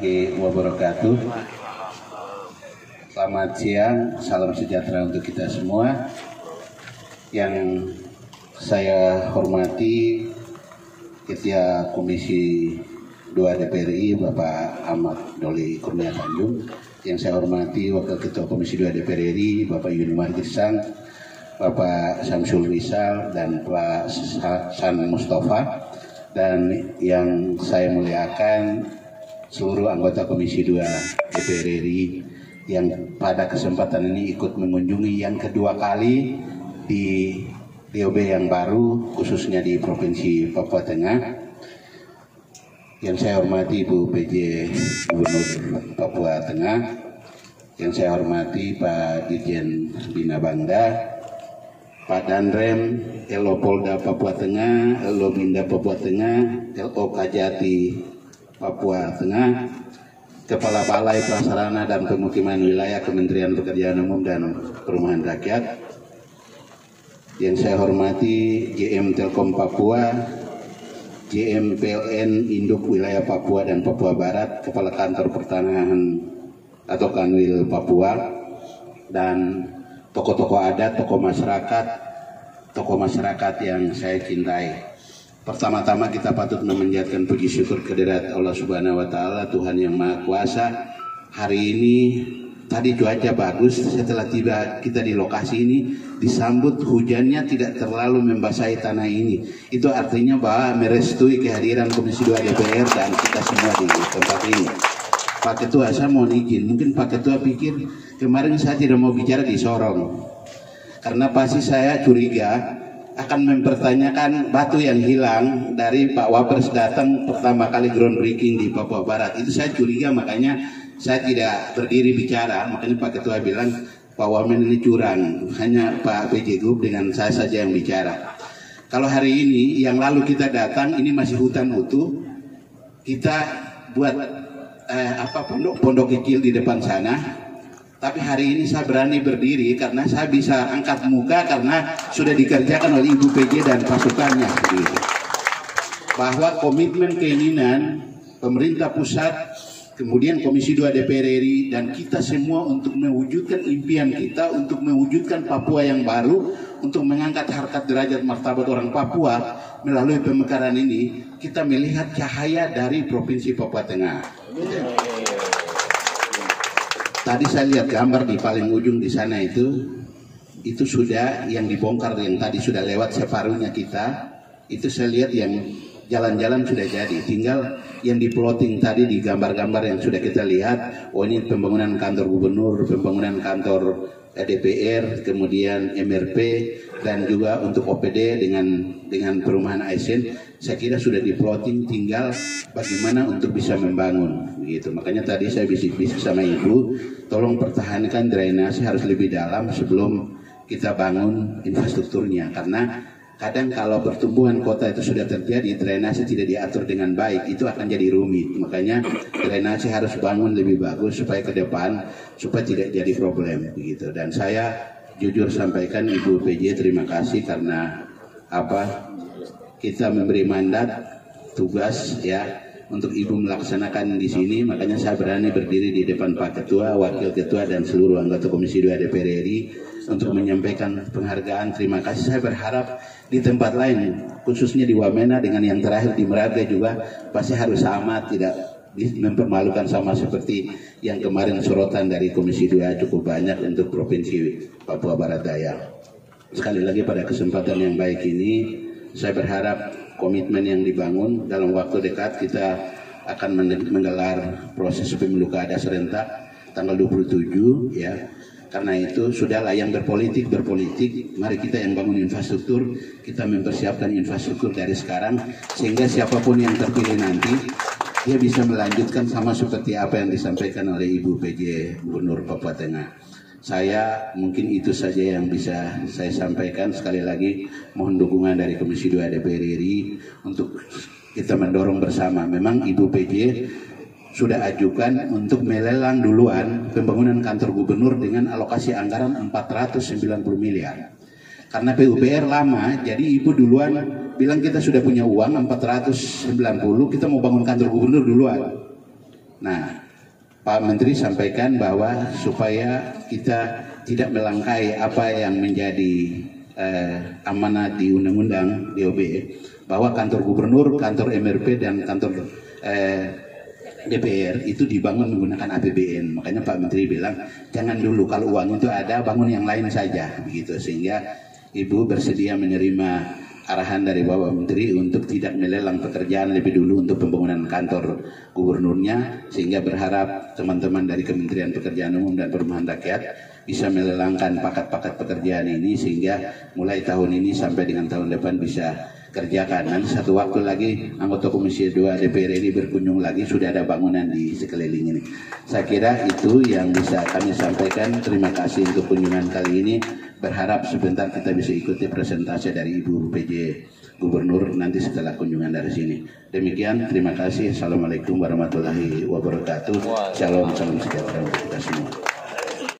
wabarakatuh. Selamat siang, salam sejahtera untuk kita semua. Yang saya hormati Ketua Komisi 2 DPRI Bapak Ahmad Doli Kurnia Tanjung. Yang saya hormati Wakil Ketua Komisi 2 DPR RI Bapak Yuni Margisang, Bapak Samsul Rizal dan Pak San Mustafa dan yang saya muliakan seluruh anggota Komisi 2 DPR RI yang pada kesempatan ini ikut mengunjungi yang kedua kali di DOB yang baru khususnya di Provinsi Papua Tengah. Yang saya hormati Ibu PJ Gubernur Papua Tengah. Yang saya hormati Pak Dirjen Bina Bangda. Pak Danrem Elo Polda Papua Tengah Elo Binda Papua Tengah LO Kajati Papua Tengah, Kepala Balai Prasarana dan Pemukiman Wilayah Kementerian Pekerjaan Umum dan Perumahan Rakyat, yang saya hormati GM Telkom Papua, GM PLN Induk Wilayah Papua dan Papua Barat, Kepala Kantor Pertanahan atau Kanwil Papua, dan tokoh-tokoh adat, tokoh masyarakat, tokoh masyarakat yang saya cintai. Pertama-tama kita patut memanjatkan puji syukur kehadirat Allah Subhanahu wa taala Tuhan yang Maha Kuasa. Hari ini tadi cuaca bagus setelah tiba kita di lokasi ini disambut hujannya tidak terlalu membasahi tanah ini. Itu artinya bahwa merestui kehadiran Komisi 2 DPR dan kita semua di tempat ini. Pak Ketua saya mau izin, mungkin Pak Ketua pikir kemarin saya tidak mau bicara di Sorong. Karena pasti saya curiga akan mempertanyakan batu yang hilang dari Pak Wapres datang pertama kali groundbreaking di Papua Barat. Itu saya curiga makanya saya tidak berdiri bicara. Makanya Pak Ketua bilang Pak Wamen ini curang. Hanya Pak PJ Group dengan saya saja yang bicara. Kalau hari ini yang lalu kita datang ini masih hutan utuh. Kita buat eh, apa pondok-pondok kecil di depan sana tapi hari ini saya berani berdiri karena saya bisa angkat muka karena sudah dikerjakan oleh Ibu PJ dan pasukannya. Bahwa komitmen keinginan pemerintah pusat, kemudian Komisi 2 DPR RI dan kita semua untuk mewujudkan impian kita, untuk mewujudkan Papua yang baru, untuk mengangkat harkat derajat martabat orang Papua melalui pemekaran ini, kita melihat cahaya dari Provinsi Papua Tengah. Tadi saya lihat gambar di paling ujung di sana itu, itu sudah yang dibongkar yang tadi sudah lewat separuhnya kita, itu saya lihat yang jalan-jalan sudah jadi. Tinggal yang di plotting tadi di gambar-gambar yang sudah kita lihat, oh ini pembangunan kantor gubernur, pembangunan kantor DPR, kemudian MRP dan juga untuk OPD dengan dengan perumahan ASN, saya kira sudah di plotting tinggal bagaimana untuk bisa membangun gitu. Makanya tadi saya bisik-bisik sama ibu, tolong pertahankan drainase harus lebih dalam sebelum kita bangun infrastrukturnya karena kadang kalau pertumbuhan kota itu sudah terjadi drainase tidak diatur dengan baik itu akan jadi rumit. Makanya drainase harus bangun lebih bagus supaya ke depan supaya tidak jadi problem begitu. Dan saya jujur sampaikan Ibu PJ terima kasih karena apa kita memberi mandat tugas ya untuk ibu melaksanakan di sini. Makanya saya berani berdiri di depan Pak Ketua, Wakil Ketua dan seluruh anggota Komisi 2 DPR RI untuk menyampaikan penghargaan. Terima kasih. Saya berharap di tempat lain khususnya di Wamena dengan yang terakhir di Merage juga pasti harus sama tidak mempermalukan sama seperti yang kemarin sorotan dari Komisi 2 cukup banyak untuk Provinsi Papua Barat Daya. Sekali lagi pada kesempatan yang baik ini saya berharap komitmen yang dibangun dalam waktu dekat kita akan menggelar proses pemilu kada serentak tanggal 27 ya. Karena itu sudahlah yang berpolitik berpolitik. Mari kita yang bangun infrastruktur kita mempersiapkan infrastruktur dari sekarang sehingga siapa pun yang terpilih nanti dia bisa melanjutkan sama seperti apa yang disampaikan oleh Ibu PJ Gubernur Papua Tengah saya mungkin itu saja yang bisa saya sampaikan. Sekali lagi mohon dukungan dari Komisi 2 DPR RI untuk kita mendorong bersama. Memang Ibu PJ sudah ajukan untuk melelang duluan pembangunan kantor gubernur dengan alokasi anggaran 490 miliar. Karena PUPR lama, jadi Ibu duluan bilang kita sudah punya uang 490, kita mau bangun kantor gubernur duluan. Nah, Pak Menteri sampaikan bahwa supaya kita tidak melangkai apa yang menjadi eh, amanat di Undang-Undang DOB bahwa kantor gubernur, kantor MRP dan kantor eh, DPR itu dibangun menggunakan APBN. Makanya Pak Menteri bilang jangan dulu kalau uang itu ada bangun yang lain saja begitu sehingga Ibu bersedia menerima arahan dari Bapak Menteri untuk tidak melelang pekerjaan lebih dulu untuk pembangunan kantor gubernurnya sehingga berharap teman-teman dari Kementerian Pekerjaan Umum dan Perumahan Rakyat bisa melelangkan paket-paket pekerjaan ini sehingga mulai tahun ini sampai dengan tahun depan bisa kerjakan. Nanti satu waktu lagi anggota Komisi 2 DPR ini berkunjung lagi sudah ada bangunan di sekeliling ini. Saya kira itu yang bisa kami sampaikan. Terima kasih untuk kunjungan kali ini. Berharap sebentar kita bisa ikuti presentasi dari Ibu PJ Gubernur nanti setelah kunjungan dari sini. Demikian, terima kasih. Assalamualaikum warahmatullahi wabarakatuh. Shalom, salam sejahtera untuk kita semua.